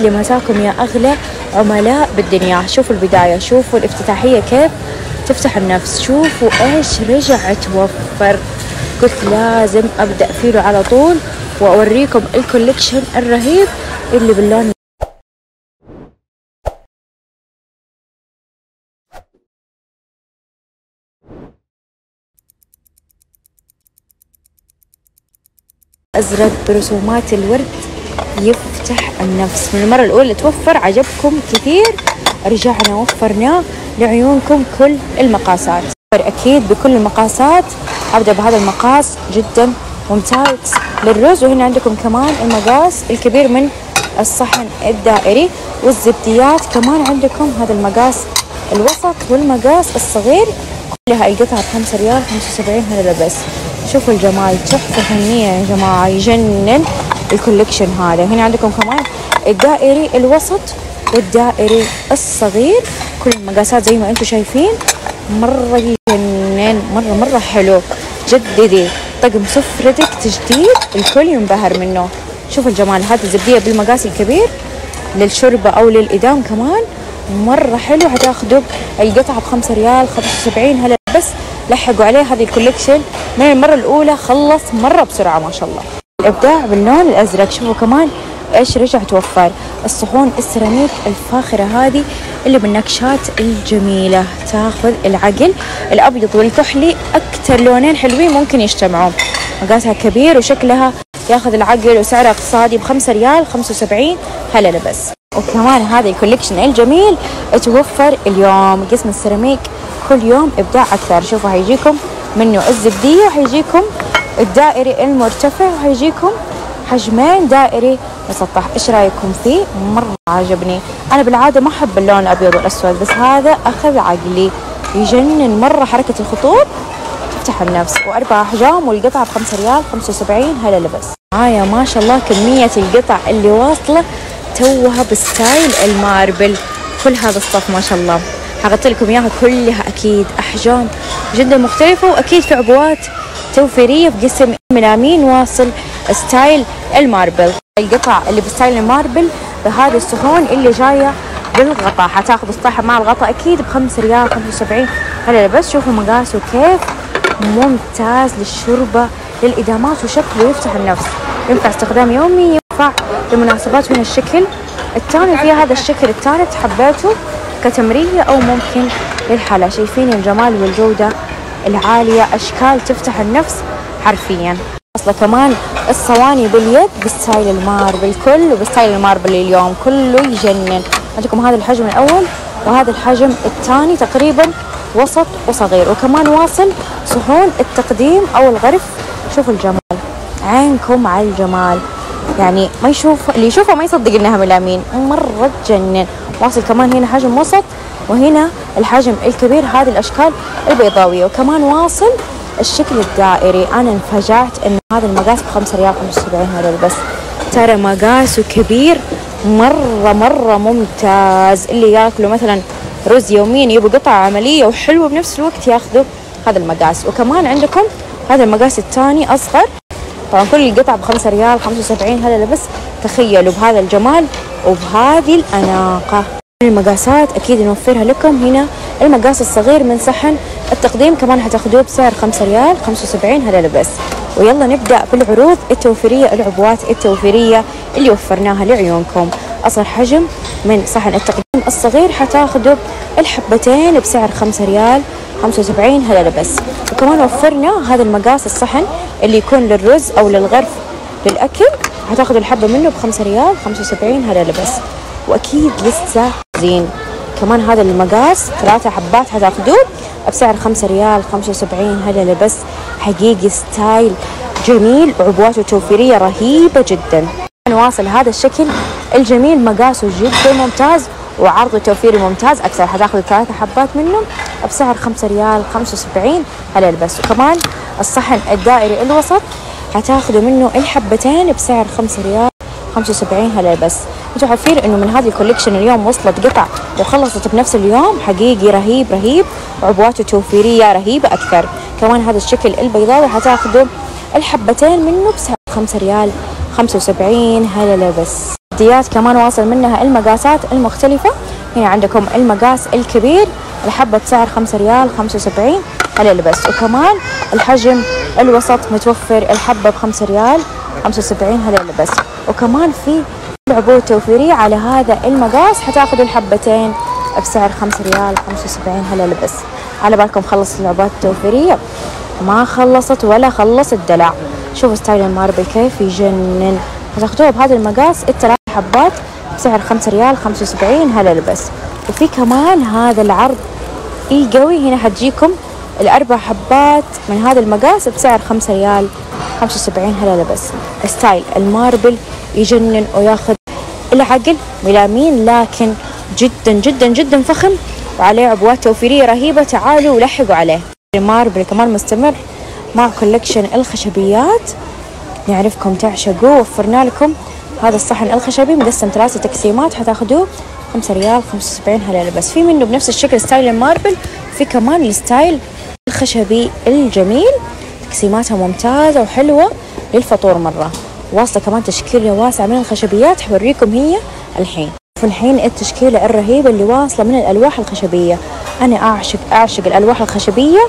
لمساكم يا أغلى عملاء بالدنيا. شوفوا البداية شوفوا الافتتاحية كيف تفتح النفس. شوفوا إيش رجع توفر. قلت لازم أبدأ فيه على طول وأوريكم الكوليكشن الرهيب اللي باللون أزرق برسومات الورد. يفتح النفس. من المرة الأولى توفر عجبكم كثير. رجعنا وفرناه لعيونكم كل المقاسات. أكيد بكل المقاسات. أبدأ بهذا المقاس جدا ممتاز للرز. وهنا عندكم كمان المقاس الكبير من الصحن الدائري والزبديات. كمان عندكم هذا المقاس الوسط والمقاس الصغير. كلها القطعة بخمسة ريال خمسة وسبعين هذا بس شوفوا الجمال تحفة فنية يا جماعة. يجنن. الكوليكشن هذا. هنا عندكم كمان الدائري الوسط والدائري الصغير. كل المقاسات زي ما أنتم شايفين مرة يجنن مرة مرة حلو. جددي. طقم سفرتك تجديد الكل ينبهر منه. شوفوا الجمال هذا الزبدية بالمقاس الكبير للشوربة أو للإدام كمان مرة حلو. هتاخدوا القطعة بخمسة ريال خمسة وسبعين. هللة بس لحقوا عليه هذه ال collection. من المرة الأولى خلص مرة بسرعة ما شاء الله. الإبداع باللون الأزرق. شوفوا كمان إيش رجع توفر. الصحون السيراميك الفاخرة هذه اللي بالنكشات الجميلة. تاخذ العقل الأبيض والكحلي أكثر لونين حلوين ممكن يجتمعون. مقاسها كبير وشكلها ياخذ العقل وسعرها اقتصادي بخمسة ريال خمسة وسبعين. هللة بس. وكمان هذا ال collection الجميل توفر اليوم. قسم السيراميك كل يوم إبداع أكثر. شوفوا هيجيكم منه الزبديه وهيجيكم الدائري المرتفع وهيجيكم حجمين دائري مسطح. إيش رأيكم فيه؟ مرة عجبني. أنا بالعادة ما أحب اللون الأبيض والأسود بس هذا أخذ عقلي. يجنن مرة حركة الخطوط. تفتح النفس. وأربع أحجام والقطعة بخمسة ريال خمسة وسبعين هللة بس. معايا ما شاء الله كمية القطع اللي واصلة توها ب style ال marble. كل هذا الصف ما شاء الله. حغطي لكم إياها كلها أكيد. أحجام جدا مختلفة وأكيد في عبوات توفيريه في قسم ملامين واصل style ال marble. القطع اللي ب style ال marble بهذه الصحون اللي جاية بالغطاء. حتاخذوا الصحن مع الغطاء أكيد بخمسة ريال خمسة وسبعين. هللة بس شوفوا مقاسه كيف ممتاز للشوربة للإدامات وشكله يفتح النفس. ينفع استخدام يومي ينفع لمناسبات من الشكل الثاني فيها هذا الشكل الثالث حبيته كتمرية أو ممكن للحلا. شايفين الجمال والجودة العالية أشكال تفتح النفس حرفيا. أصلا كمان الصواني باليد ب style ال marble كله ب style ال marble اليوم كله يجنن. عندكم هذا الحجم الأول وهذا الحجم الثاني تقريبا وسط وصغير. وكمان واصل صحون التقديم أو الغرف. شوفوا الجمال. عينكم على الجمال. يعني ما يشوف اللي يشوفها ما يصدق إنها ملامين. مرة تجنن. واصل كمان هنا حجم وسط. وهنا الحجم الكبير هذه الأشكال البيضاوية وكمان واصل الشكل الدائري. أنا انفجعت إن هذا المقاس ب 5 ريال 75 هذا بس ترى مقاسه كبير مرة مرة ممتاز. اللي ياكلوا مثلا رز يوميا يبغوا قطعة عملية وحلوة بنفس الوقت ياخذوا هذا المقاس. وكمان عندكم هذا المقاس الثاني أصغر. طبعا كل القطعة بخمسة ريال خمسة وسبعين هذا بس تخيلوا بهذا الجمال وبهذه الأناقة. المقاسات أكيد نوفرها لكم هنا. المقاس الصغير من صحن. التقديم كمان حتاخذوه بسعر خمسة ريال خمسة وسبعين هذا بس ويلا نبدأ بالعروض التوفيرية العبوات التوفيرية اللي وفرناها لعيونكم. أصغر حجم من صحن التقديم الصغير حتاخذوا الحبتين بسعر خمسة ريال 75 هلا بس وكمان وفرنا هذا المقاس الصحن اللي يكون للرز أو للغرف للأكل. هتاخذوا الحبة منه ب 5 ريال 75 هلا بس وأكيد لسه. زين. كمان هذا المقاس ثلاثة حبات هتاخذوه بسعر 5 ريال 75 هلا بس حقيقي style جميل وعبواته توفيرية رهيبة جدا. نواصل هذا الشكل. الجميل مقاسه جدا ممتاز وعرض توفيري ممتاز. أكثر حتاخذ ثلاثة حبات منه بسعر خمسة ريال خمسة وسبعين. هللة بس وكمان الصحن الدائري الوسط حتاخذوا منه الحبتين بسعر خمسة ريال خمسة وسبعين هللة بس. أنتوا عارفين إنه من هذه ال collection اليوم وصلت قطع وخلصت بنفس اليوم. حقيقي رهيب رهيب. عبواته توفيرية رهيبة أكثر. كمان هذا الشكل البيضاوي حتاخذوا الحبتين منه بسعر خمسة ريال خمسة وسبعين. هلا بس. ديات كمان واصل منها المقاسات المختلفة. هنا عندكم المقاس الكبير. الحبة بسعر خمسة ريال خمسة وسبعين. هلا بس. وكمان الحجم الوسط متوفر الحبة بخمسة ريال. خمسة وسبعين هلأ بس وكمان في عبوة توفيرية على هذا المقاس حتاخذوا الحبتين بسعر خمسة ريال خمسة وسبعين هللة بس على بالكم خلص العبوات التوفيرية. ما خلصت ولا خلص الدلع شوفوا style ال marble كيف يجنن. هتاخدوها بهذا المقاس الثلاث حبات بسعر خمسة ريال خمسة وسبعين هللة بس. وفي كمان هذا العرض القوي هنا حتجيكم الأربع حبات من هذا المقاس بسعر خمسة ريال خمسة وسبعين هللة بس. style ال marble يجنن وياخذ العقل ملامين لكن جدا جدا جدا فخم وعليه عبوات توفيرية رهيبة. تعالوا ولحقوا عليه. ال marble كمان مستمر مع collection الخشبيات. نعرفكم تعشقوه وفرنا لكم هذا الصحن الخشبي مقسم ثلاثة تقسيمات حتاخذوه. خمسة ريال خمسة وسبعين هللة بس في منه بنفس الشكل style ال marble في كمان ال style الخشبي الجميل. تقسيماتها ممتازة وحلوة للفطور مرة. واصلة كمان تشكيلة واسعة من الخشبيات حوريكم هي الحين. الحين التشكيلة الرهيبة اللي واصلة من الألواح الخشبية. أنا أعشق أعشق الألواح الخشبية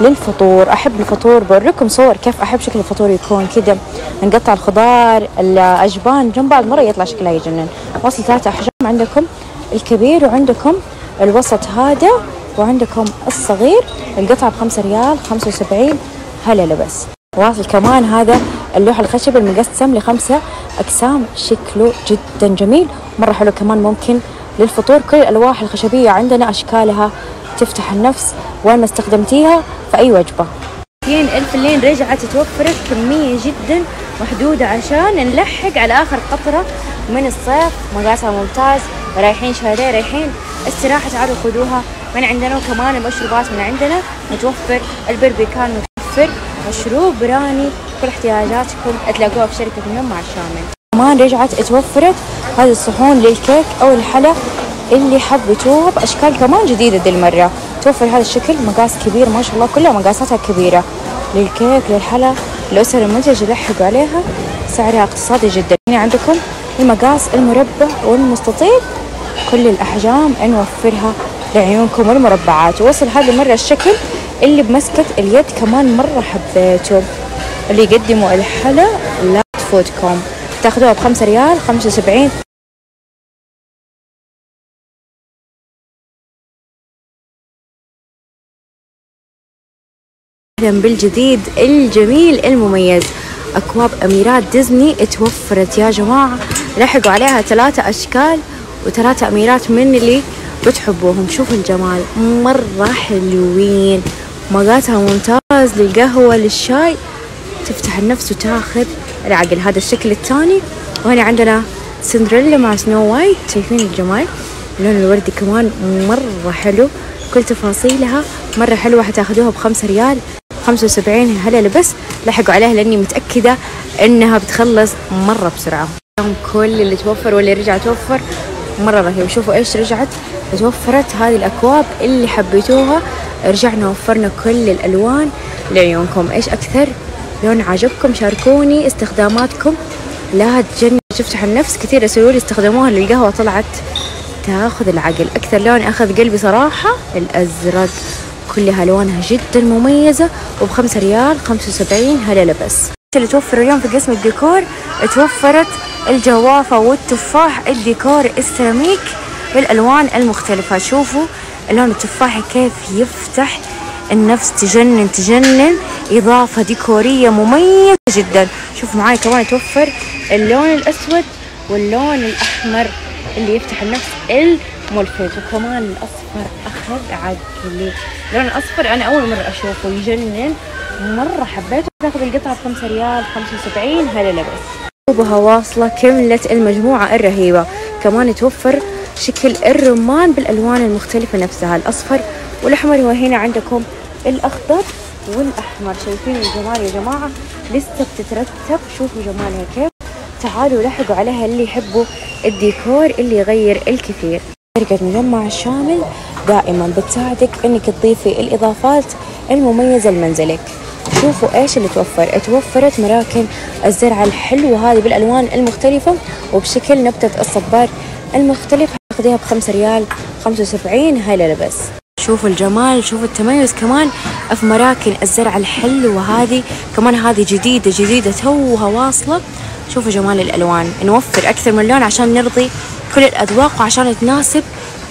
للفطور. أحب الفطور بوريكم صور كيف أحب شكل الفطور يكون كذا نقطع الخضار الأجبان جنب بعض مرة يطلع شكلها يجنن. وصل ثلاثة أحجام عندكم الكبير وعندكم الوسط هذا وعندكم الصغير. القطعة بخمسة ريال خمسة وسبعين. هلا لبس. واصل كمان هذا اللوح الخشب المقسم لخمسة أقسام. شكله جدا جميل. مرة حلو كمان ممكن للفطور. كل الألواح الخشبية عندنا أشكالها تفتح النفس. وين ما استخدمتيها في أي وجبة. الفلين رجعت توفرت كمية جدا محدودة عشان نلحق على آخر قطرة من الصيف. مقاسها ممتاز. رايحين شهرين رايحين. استراحة تعالوا خذوها من عندنا وكمان المشروبات من عندنا. متوفر البربيكان متوفر. مشروب براني. كل احتياجاتكم تلاقوها في شركة منمع الشامل كمان رجعت اتوفرت هذه الصحون للكيك أو الحلا اللي حبيتوها بأشكال كمان جديدة دي المرة. توفر هذا الشكل. مقاس كبير ما شاء الله. كلها مقاساتها كبيرة. للكيك للحلا الاسر المنتجه لحقوا عليها. سعرها اقتصادي جدا. هنا عندكم المقاس المربع والمستطيل. كل الأحجام نوفرها لعيونكم المربعات ووصل هذه المره الشكل اللي بمسكة اليد كمان مرة حبيته. اللي يقدموا الحلا لا تفوتكم تاخذوها بخمسة ريال خمسة وسبعين. بالجديد الجميل المميز. أكواب أميرات ديزني توفرت يا جماعة. لحقوا عليها ثلاثة أشكال وثلاثة أميرات من اللي بتحبوهم. شوفوا الجمال مرة حلوين. مقاسها ممتاز للقهوة للشاي. تفتح النفس وتاخذ العقل. هذا الشكل الثاني. وهنا عندنا سندريلا مع سنو وايت. شايفين الجمال؟ اللون الوردي كمان مرة حلو. كل تفاصيلها مرة حلوة. حتاخذوها بخمسة ريال. خمسة وسبعين هلأ لبس. لحقوا عليها لأني متأكدة إنها بتخلص مرة بسرعة. كل اللي توفر واللي رجع توفر. مرة رهيب شوفوا إيش رجعت توفرت هذه الأكواب اللي حبيتوها. رجعنا وفرنا كل الألوان لعيونكم. إيش أكثر لون عجبكم؟ شاركوني استخداماتكم. لا تجنن تفتح النفس كثير يسووا لي استخدموها للقهوة طلعت تاخذ العقل. أكثر لون أخذ قلبي صراحة الأزرق. كلها ألوانها جدا مميزة وبخمسة ريال خمسة وسبعين هللة بس اللي توفر اليوم في قسم الديكور توفرت الجوافة والتفاح الديكور السيراميك بالألوان المختلفة. شوفوا اللون التفاحي كيف يفتح النفس تجنن تجنن. إضافة ديكورية مميزة جدا. شوفوا معاي كمان يتوفر اللون الأسود واللون الأحمر اللي يفتح النفس الملفت وكمان الأصفر أخذ عقلي اللون الأصفر أنا أول مرة أشوفه يجنن. مرة حبيته. تاخذ القطعة بخمسة ريال خمسة وسبعين هلا لبس بها واصلة كملت المجموعة الرهيبة. كمان يتوفر شكل الرمان بالألوان المختلفة نفسها الأصفر والأحمر. وهنا عندكم الأخضر والأحمر. شايفين الجمال يا جماعة لسه بتترتب. شوفوا جمالها كيف؟ تعالوا لحقوا عليها اللي يحبوا الديكور اللي يغير الكثير. شركة مجمع الشامل دائما بتساعدك إنك تضيفي الإضافات المميزة لمنزلك. شوفوا إيش اللي توفر. توفرت مراكن الزرع الحلوة هذه بالألوان المختلفة وبشكل نبتة الصبار المختلف تاخذيها بخمسة ريال خمسة وسبعين هاي بس شوفوا الجمال شوفوا التميز كمان في مراكن الزرع الحلوة هذه. كمان هذه جديدة جديدة توها واصلة. شوفوا جمال الألوان. نوفر أكثر من لون عشان نرضي كل الأذواق وعشان تناسب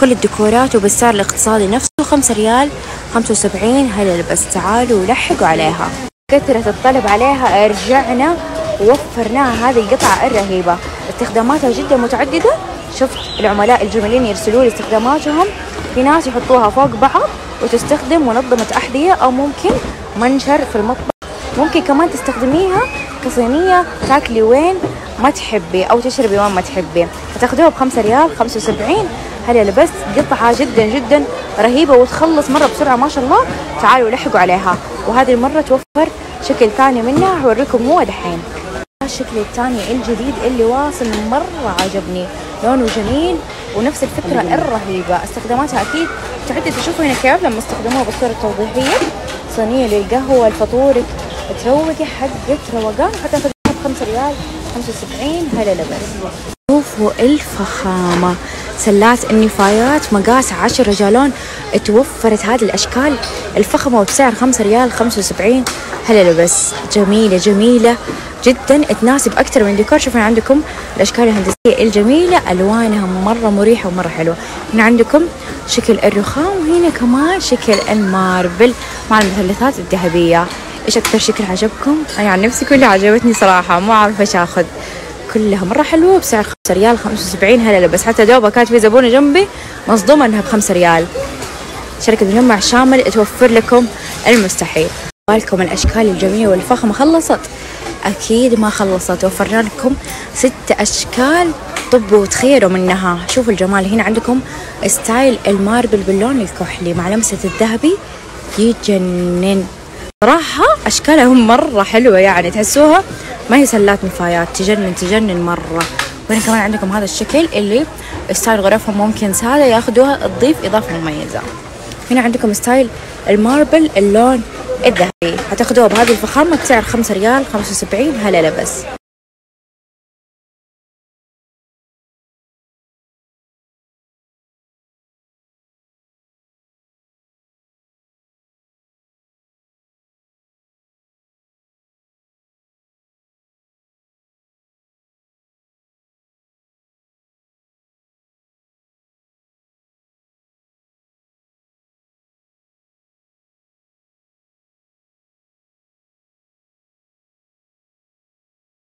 كل الديكورات وبالسعر الاقتصادي نفسه خمسة ريال خمسة وسبعين هلا بس تعالوا لحقوا عليها. كثرة الطلب عليها رجعنا ووفرناها هذه القطعة الرهيبة. استخداماتها جدا متعددة. شفت العملاء الجميلين يرسلوا لي استخداماتهم. في ناس يحطوها فوق بعض وتستخدم منظمة أحذية أو ممكن منشر في المطبخ. ممكن كمان تستخدميها كصينية تاكلي وين ما تحبي أو تشربي وين ما تحبي. هتاخدوها بخمسة ريال خمسة وسبعين. هلا لبس قطعة جدا جدا رهيبة وتخلص مرة بسرعة ما شاء الله. تعالوا لحقوا عليها. وهذه المرة توفر شكل ثاني منها هوريكم هو دحين. الشكل الثاني الجديد اللي واصل مرة عجبني. لونه جميل ونفس الفكرة الرهيبة. استخداماتها أكيد تعدي تشوفوا هنا كيف؟ لما استخدموها بالصورة التوضيحية. صينية للقهوة الفطورك تروقي حقة روقان. حتى تاخذيها بخمسة ريال خمسة وسبعين هلا لبس. شوفوا الفخامة. سلات النفايات مقاس عشرة جالون توفرت هذه الأشكال. الفخمة وبسعر خمسة ريال خمسة وسبعين. هلا لبس. جميلة جميلة جدا. تناسب أكثر من ديكور. شوفوا عندكم الأشكال الهندسية الجميلة. ألوانها مرة مريحة ومرة حلوة. هنا عندكم شكل الرخام وهنا كمان شكل الماربل. مع المثلثات الذهبية. إيش أكثر شكل عجبكم؟ أنا عن نفسي كلها عجبتني صراحة مو عارفه إيش آخذ. كلها مرة حلوة بسعر خمسة ريال خمسة وسبعين هلا بس حتى دوبا كانت في زبونة جنبي مصدومة إنها بخمسة ريال. شركة مجمع شامل توفر لكم المستحيل. بالكم الأشكال الجميلة والفخمة خلصت. أكيد ما خلصت. وفرنا لكم ست أشكال طبوا وتخيروا منها شوفوا الجمال هنا عندكم. style ال marble باللون الكحلي مع لمسة الذهبي. يجنن. صراحة أشكالهم مرة حلوة يعني تحسوها ما هي سلات نفايات تجنن تجنن مرة. وهنا كمان عندكم هذا الشكل اللي style غرفهم ممكن سادة ياخذوها تضيف إضافة مميزة. هنا عندكم style ال marble اللون الذهبي. هتاخدوها بهذه الفخامة بسعر خمسة ريال خمسة وسبعين هللة بس.